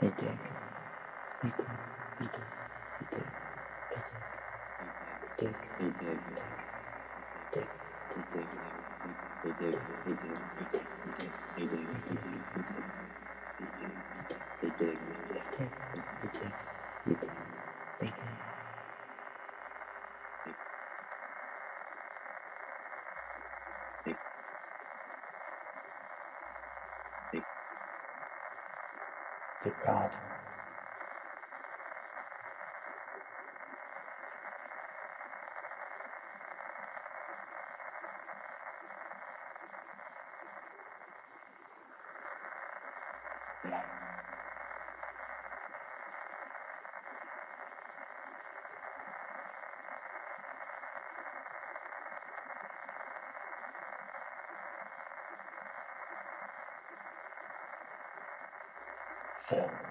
They dig. They dig. They dig. They dig. They dig. They dig. Dig. Dig. Dig. They dig. They dig. They dig. They dig. They dig. Good God. safra.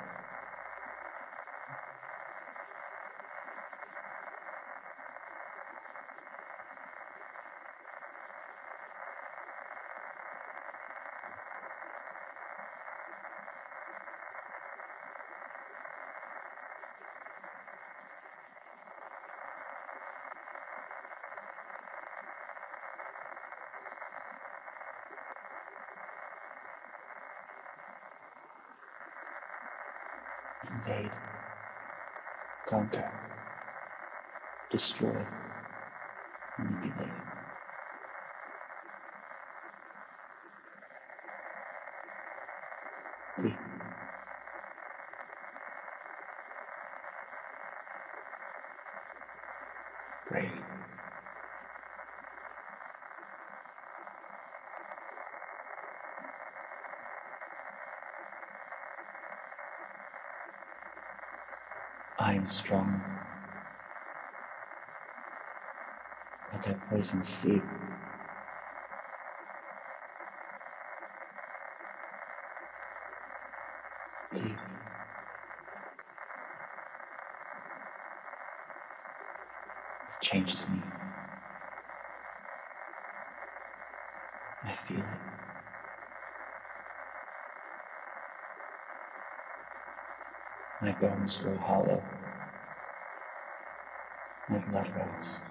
Invade, conquer, destroy, manipulate. Deep. I strong. But that poison seed deep. It changes me. I feel it. My bones grow hollow. Rots.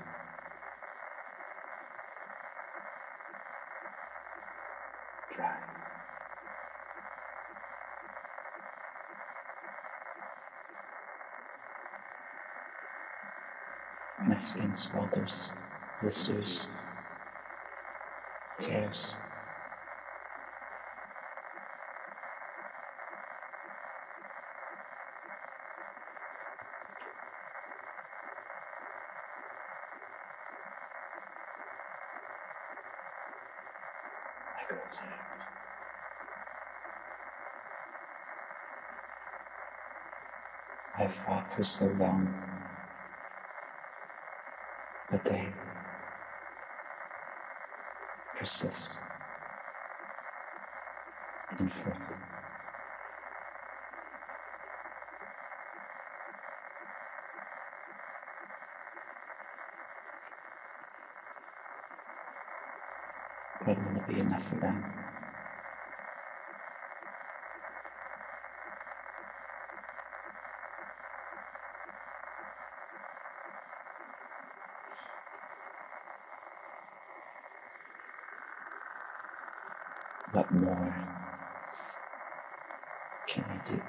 Dry. Skin swelters, blisters, tears. I tired. I've fought for so long, but they persist and What more can I do?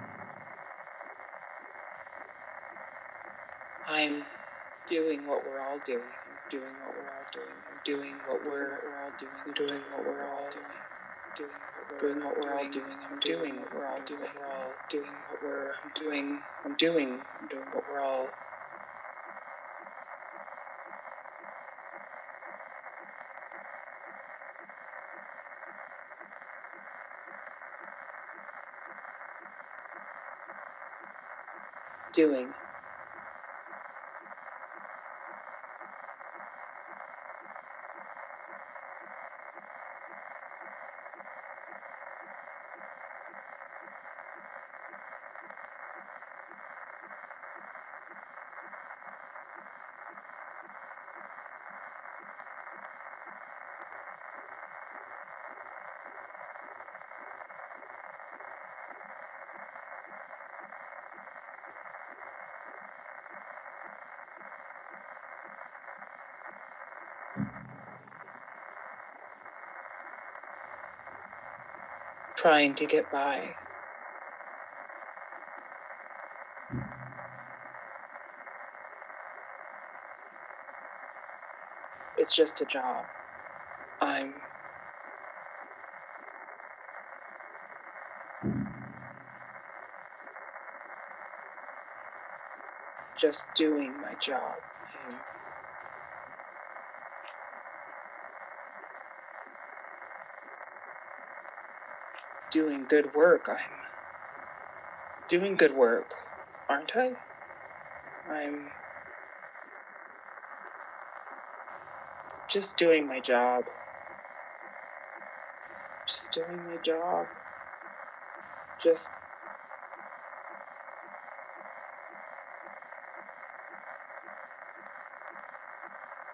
I'm doing what we're all doing. Doing what we're all doing. Doing what we're, all doing. Doing what we're all doing. Doing what we're, doing what we're all doing. I'm doing what we're all doing. We're all doing what we're. Doing. I'm doing. I'm doing what we're all. Doing. Trying to get by. It's just a job. I'm just doing my job. Doing good work. I'm doing good work, aren't I? I'm just doing my job. Just doing my job. Just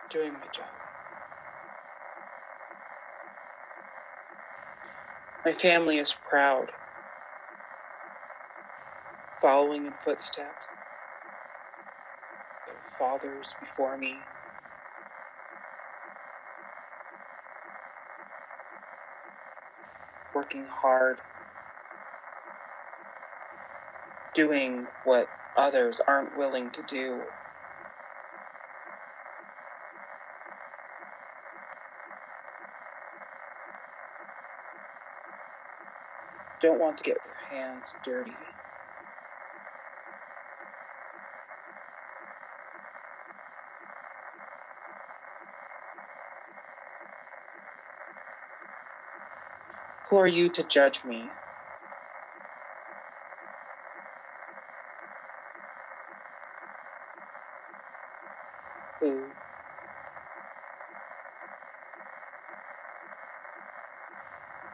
doing my job. My family is proud, following in footsteps. Their fathers before me. Working hard, doing what others aren't willing to do. Don't want to get their hands dirty. Who are you to judge me? Who?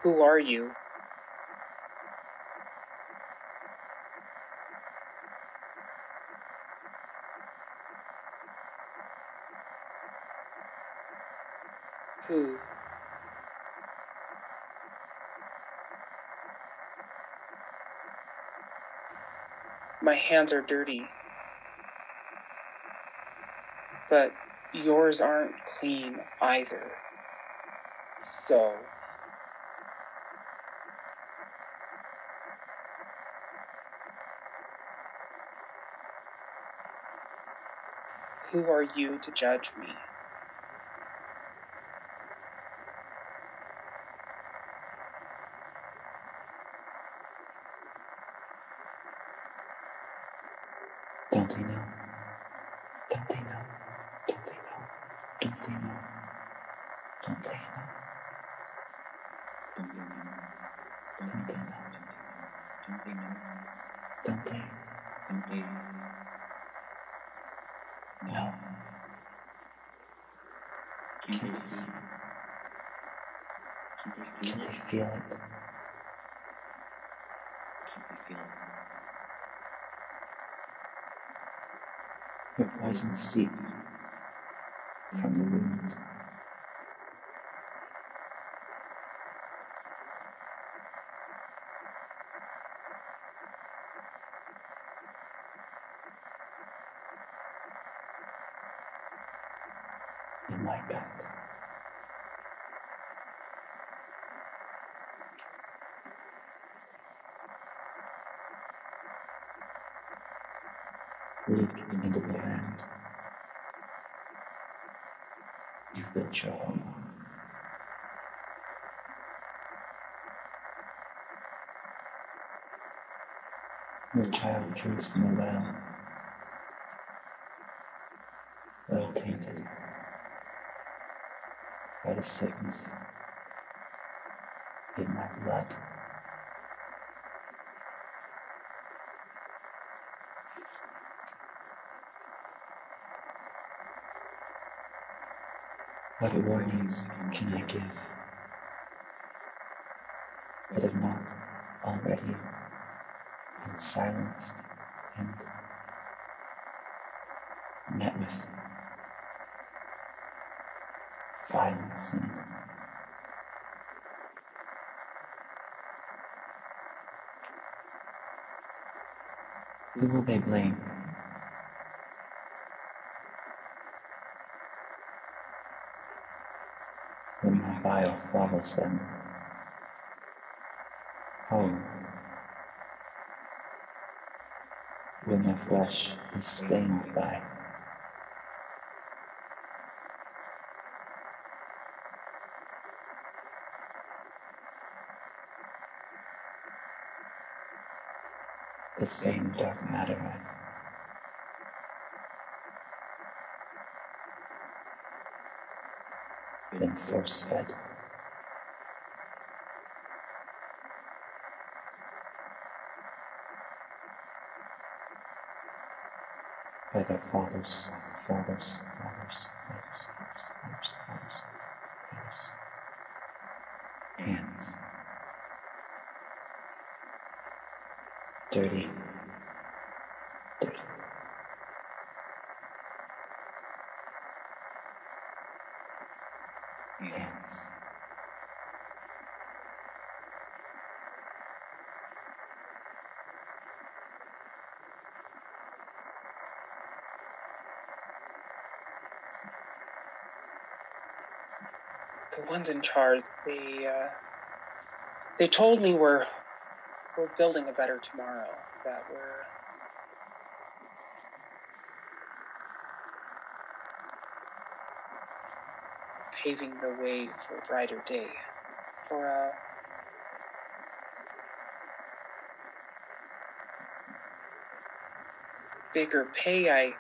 Who are you? Who? My hands are dirty. But yours aren't clean either. So. Who are you to judge me? Don't they know? Don't they know? Don't they know? Don't they know? Don't they know? Don't they know? Don't they? Don't they? Can they see? Can't they feel it? Can't they feel it? Your poison seep from the wound. In my gut. Leak into the land. You've built your home. Your child drinks from a well, well tainted the sickness in my blood. What warnings can I give that have not already been silenced and met with violence and who will they blame? When my bile follows them home. When their flesh is stained by the same dark matter been force fed. By their fathers, fathers, fathers, fathers, fathers, fathers, fathers, fathers. Hands. Dirty. Dirty. The ones in charge, they uh, they told me we're we're building a better tomorrow. That we're paving the way for a brighter day, for a bigger pay. I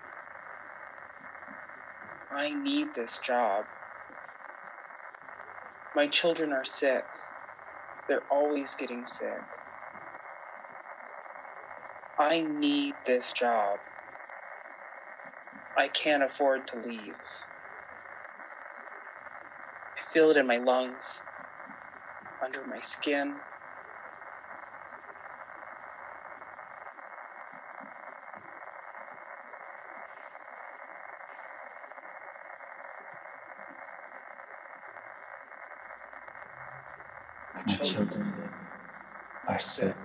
I need this job. My children are sick. They're always getting sick. I need this job. I can't afford to leave. I feel it in my lungs, under my skin. My children Are sick.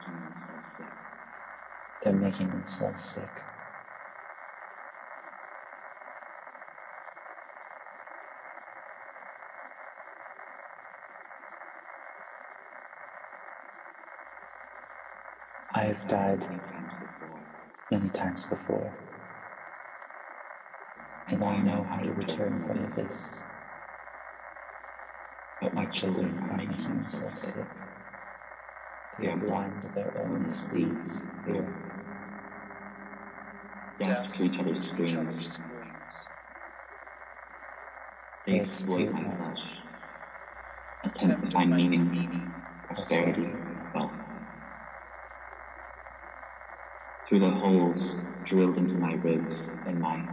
Making themselves sick. They're making themselves sick. I have died Many times before. many times before, and I know how to return from this. But my children are making themselves sick. They are blind to their own misdeeds. They are Deaf to each other's to each other's screams. screams. They exploit my flesh. Attempt to find meaning, prosperity, wealth. Through the holes drilled into my ribs and my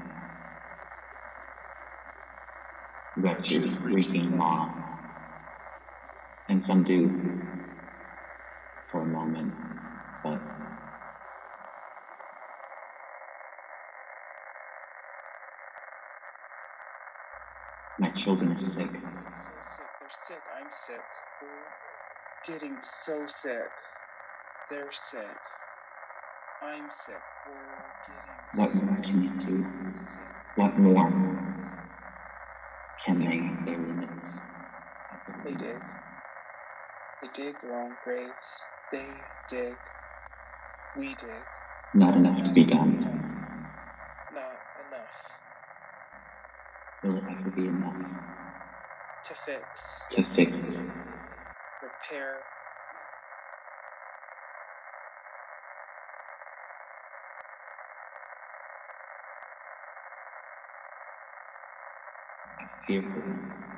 wretched, reeking maw. And some do for a moment, but my children are sick. So sick. They're sick. I'm sick. We're getting so sick. They're sick. I'm sick. We're What more can you do? What more can they their limits? the They did. They dig their own graves. They dig. We dig. Not enough to be done. Not enough Will it ever be enough to fix, to fix repair, I fear for them?